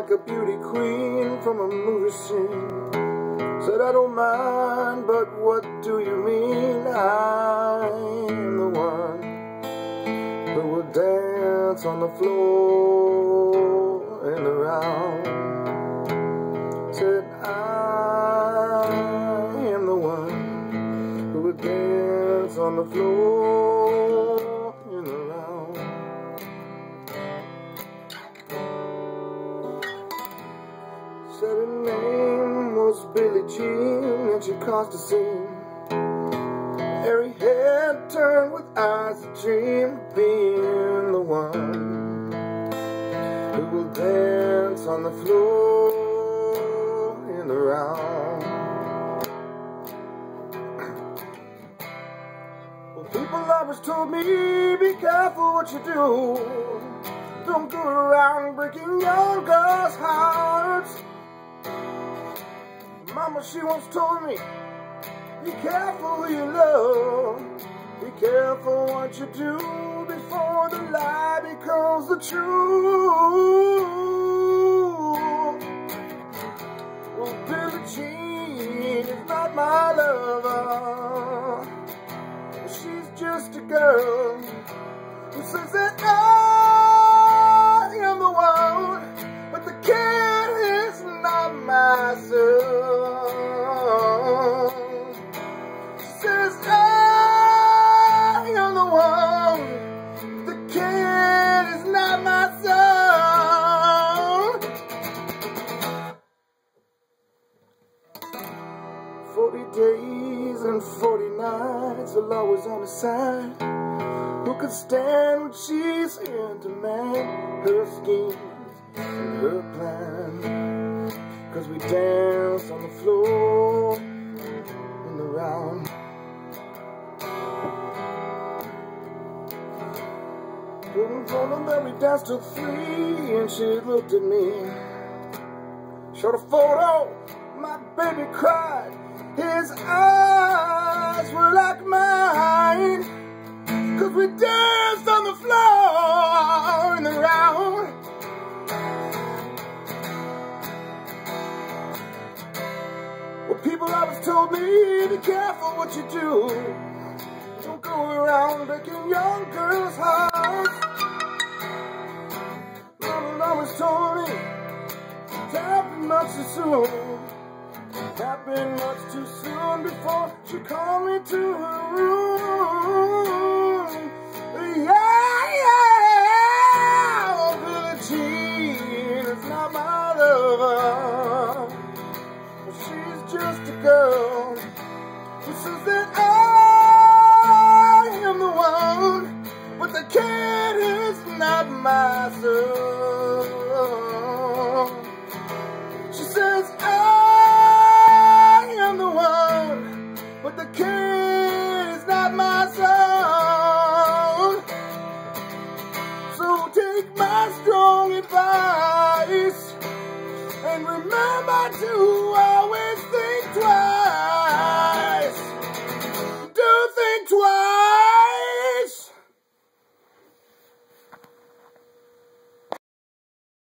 like a beauty queen from a movie scene. Said I don't mind, but what do you mean? I'm the one who will dance on the floor and around. Said I am the one who will dance on the floor name was Billie Jean and she caused a scene. Every head turned with eyes that dream of being the one who will dance on the floor in the round. Well, people always told me, be careful what you do. Don't go around breaking young girls' hearts. Mama, she once told me, be careful who you love. Be careful what you do before the lie becomes the truth. Well, Billie Jean is not my lover. She's just a girl who says that I days and forty nights, the law was on his side. Who could stand when she's in demand? Her schemes and her plan. Cause we danced on the floor and around. Front of them, we danced till three, and she looked at me. Showed a photo, my baby cried. His eyes were like mine. Cause we danced on the floor and around. Well, people always told me, be careful what you do. Don't go around breaking young girls' hearts. Happened much too soon before she called me to her room. Yeah, yeah, oh, Billie Jean is not my lover. She's just a girl who says that I am the one, but the kid is not my son. remember to